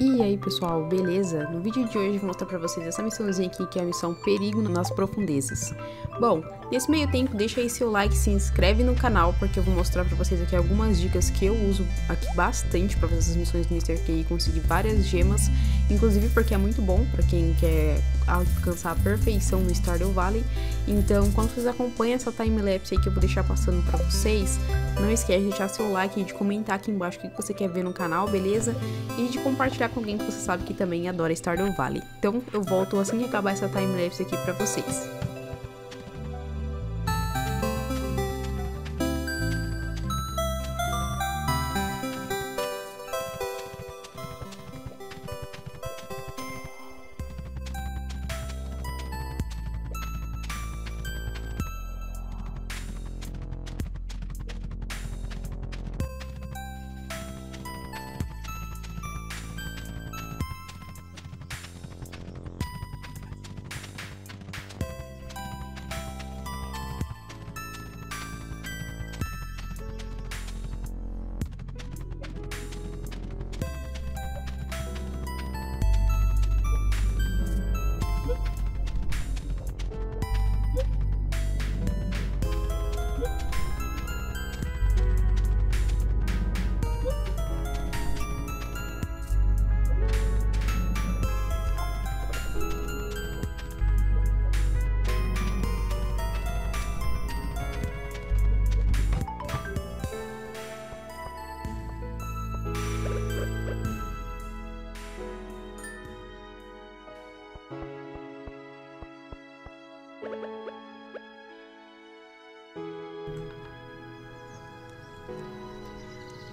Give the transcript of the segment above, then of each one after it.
E aí pessoal, beleza? No vídeo de hoje vou mostrar pra vocês essa missãozinha aqui que é a missão Perigo nas Profundezas. Bom, nesse meio tempo deixa aí seu like, se inscreve no canal porque eu vou mostrar pra vocês aqui algumas dicas que eu uso aqui bastante pra fazer essas missões do Mr. K e conseguir várias gemas, inclusive porque é muito bom pra quem quer alcançar a perfeição no Stardew Valley. Então, quando vocês acompanham essa timelapse aí que eu vou deixar passando pra vocês, não esquece de deixar seu like e de comentar aqui embaixo o que você quer ver no canal, beleza? E de compartilhar com alguém que você sabe que também adora Stardew Valley. Então eu volto assim que acabar essa timelapse aqui pra vocês.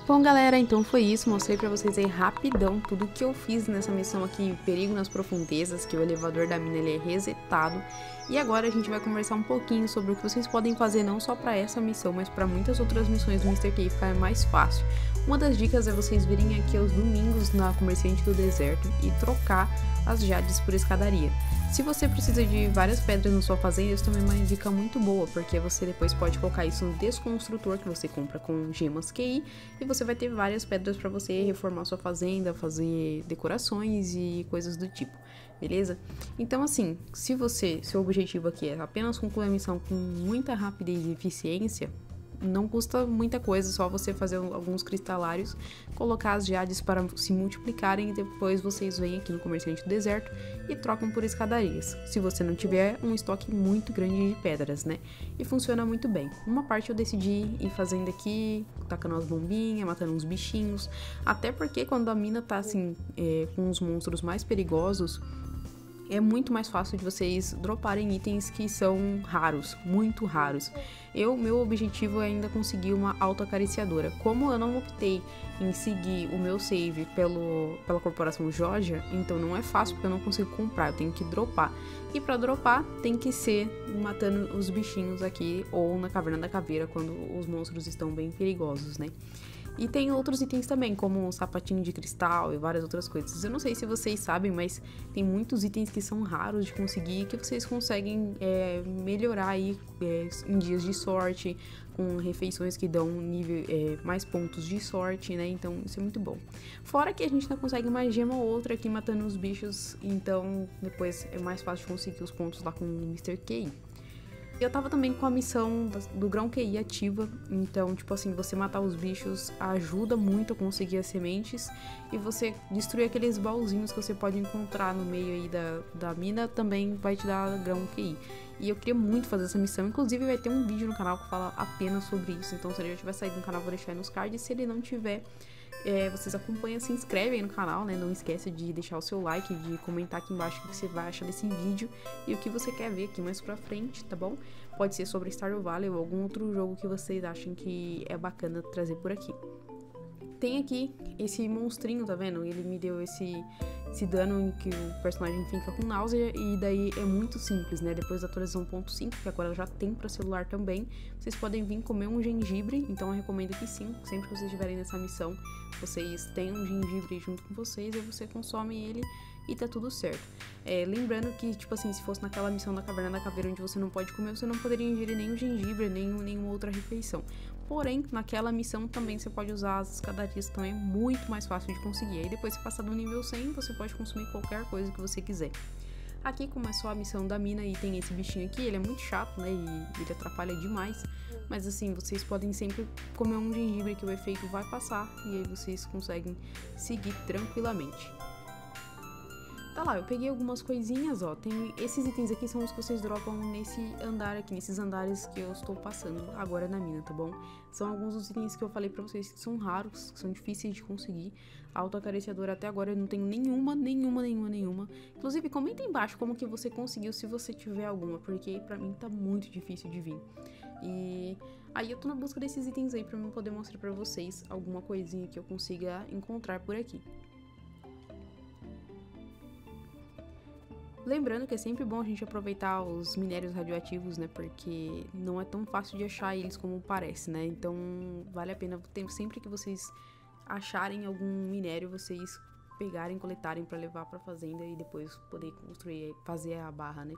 Bom, galera, então foi isso. Mostrei pra vocês aí rapidão tudo que eu fiz nessa missão aqui, Perigo nas Profundezas, que o elevador da mina ele é resetado. E agora a gente vai conversar um pouquinho sobre o que vocês podem fazer não só para essa missão, mas para muitas outras missões do Mr. K ficar mais fácil. Uma das dicas é vocês virem aqui aos domingos na Comerciante do Deserto e trocar as jades por escadaria. Se você precisa de várias pedras na sua fazenda, isso também é uma dica muito boa, porque você depois pode colocar isso no desconstrutor que você compra com gemas QI e você vai ter várias pedras para você reformar sua fazenda, fazer decorações e coisas do tipo, beleza? Então assim, se você, seu objetivo aqui é apenas concluir a missão com muita rapidez e eficiência, não custa muita coisa, só você fazer alguns cristalários, colocar as jades para se multiplicarem e depois vocês vêm aqui no comerciante do deserto e trocam por escadarias. Se você não tiver um estoque muito grande de pedras, né? E funciona muito bem. Uma parte eu decidi ir fazendo aqui, tacando as bombinhas, matando uns bichinhos, até porque quando a mina tá assim, é, com os monstros mais perigosos, é muito mais fácil de vocês droparem itens que são raros, muito raros. Eu, meu objetivo é ainda conseguir uma auto-acariciadora. Como eu não optei em seguir o meu save pelo, pela corporação Georgia, então não é fácil porque eu não consigo comprar, eu tenho que dropar. E para dropar tem que ser matando os bichinhos aqui ou na caverna da caveira quando os monstros estão bem perigosos, né? E tem outros itens também, como um sapatinho de cristal e várias outras coisas. Eu não sei se vocês sabem, mas tem muitos itens que são raros de conseguir que vocês conseguem é, melhorar aí é, em dias de sorte, com refeições que dão nível, é, mais pontos de sorte, né? Então isso é muito bom. Fora que a gente ainda consegue uma gema ou outra aqui matando os bichos, então depois é mais fácil de conseguir os pontos lá com o Mr. K. Eu tava também com a missão do grão QI ativa, então, tipo assim, você matar os bichos ajuda muito a conseguir as sementes e você destruir aqueles baúzinhos que você pode encontrar no meio aí da, da mina também vai te dar grão QI. E eu queria muito fazer essa missão, inclusive vai ter um vídeo no canal que fala apenas sobre isso, então se ele já tiver saído no canal, vou deixar aí nos cards, se ele não tiver é, vocês acompanham, se inscrevem no canal, né? Não esquece de deixar o seu like, de comentar aqui embaixo o que você vai achar desse vídeo e o que você quer ver aqui mais pra frente, tá bom? Pode ser sobre Stardew Valley ou algum outro jogo que vocês achem que é bacana trazer por aqui. Tem aqui esse monstrinho, tá vendo? Ele me deu esse esse dano em que o personagem fica com náusea e daí é muito simples, né? Depois da atualização 1.5, que agora já tem para celular também, vocês podem vir comer um gengibre, então eu recomendo que sim, sempre que vocês estiverem nessa missão, vocês tenham um gengibre junto com vocês e você consome ele e tá tudo certo. É, lembrando que, tipo assim, se fosse naquela missão da Caverna da Caveira onde você não pode comer, você não poderia ingerir nenhum gengibre, nem nenhuma outra refeição. Porém, naquela missão também você pode usar as escadarias, também é muito mais fácil de conseguir. Aí depois você passar do nível 100, você pode consumir qualquer coisa que você quiser. Aqui começou a missão da mina e tem esse bichinho aqui, ele é muito chato, né? E ele atrapalha demais. Mas assim, vocês podem sempre comer um gengibre que o efeito vai passar e aí vocês conseguem seguir tranquilamente. Tá lá, eu peguei algumas coisinhas, ó. Tem esses itens aqui são os que vocês dropam nesse andar aqui, nesses andares que eu estou passando agora na mina, tá bom? São alguns dos itens que eu falei pra vocês que são raros, que são difíceis de conseguir. A autoacariciadora até agora eu não tenho nenhuma, nenhuma, nenhuma, nenhuma. Inclusive, comenta embaixo como que você conseguiu, se você tiver alguma, porque pra mim tá muito difícil de vir. E aí eu tô na busca desses itens aí pra eu poder mostrar pra vocês alguma coisinha que eu consiga encontrar por aqui. Lembrando que é sempre bom a gente aproveitar os minérios radioativos, né? Porque não é tão fácil de achar eles como parece, né? Então vale a pena sempre que vocês acharem algum minério, vocês pegarem, coletarem para levar para fazenda e depois poder construir, fazer a barra, né?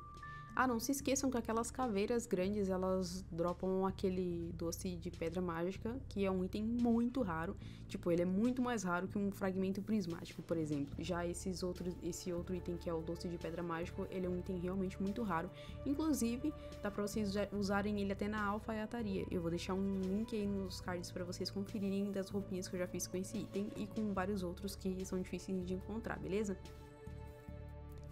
Ah, não se esqueçam que aquelas caveiras grandes, elas dropam aquele doce de pedra mágica, que é um item muito raro. Tipo, ele é muito mais raro que um fragmento prismático, por exemplo. Já esses outros, esse outro item que é o doce de pedra mágico, ele é um item realmente muito raro. Inclusive, dá pra vocês usarem ele até na alfaiataria. Eu vou deixar um link aí nos cards para vocês conferirem das roupinhas que eu já fiz com esse item e com vários outros que são difíceis de encontrar, beleza?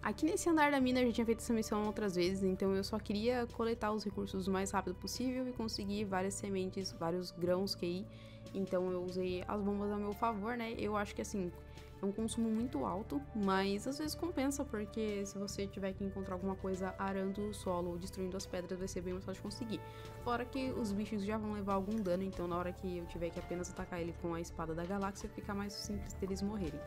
Aqui nesse andar da mina eu já tinha feito essa missão outras vezes, então eu só queria coletar os recursos o mais rápido possível e conseguir várias sementes, vários grãos QI. Então eu usei as bombas a meu favor, né? Eu acho que assim, é um consumo muito alto, mas às vezes compensa, porque se você tiver que encontrar alguma coisa arando o solo ou destruindo as pedras, vai ser bem mais fácil de conseguir. Fora que os bichos já vão levar algum dano, então na hora que eu tiver que apenas atacar ele com a espada da galáxia, fica mais simples deles morrerem.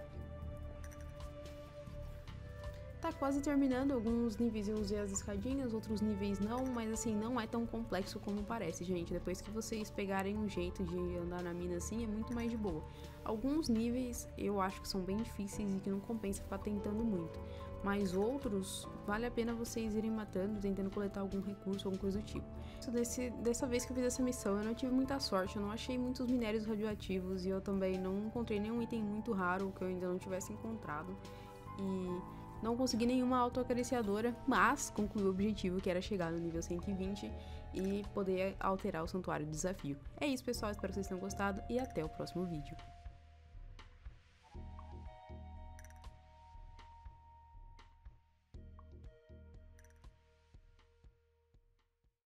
Quase terminando, alguns níveis eu usei as escadinhas, outros níveis não, mas assim, não é tão complexo como parece, gente. Depois que vocês pegarem um jeito de andar na mina assim, é muito mais de boa. Alguns níveis eu acho que são bem difíceis e que não compensa ficar tentando muito. Mas outros, vale a pena vocês irem matando, tentando coletar algum recurso, alguma coisa do tipo. Desse, dessa vez que eu fiz essa missão, eu não tive muita sorte, eu não achei muitos minérios radioativos e eu também não encontrei nenhum item muito raro que eu ainda não tivesse encontrado. E não consegui nenhuma autoacariciadora, mas concluí o objetivo que era chegar no nível 120 e poder alterar o santuário do desafio. É isso, pessoal. Espero que vocês tenham gostado e até o próximo vídeo.